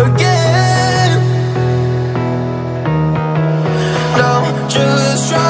again. No, just try.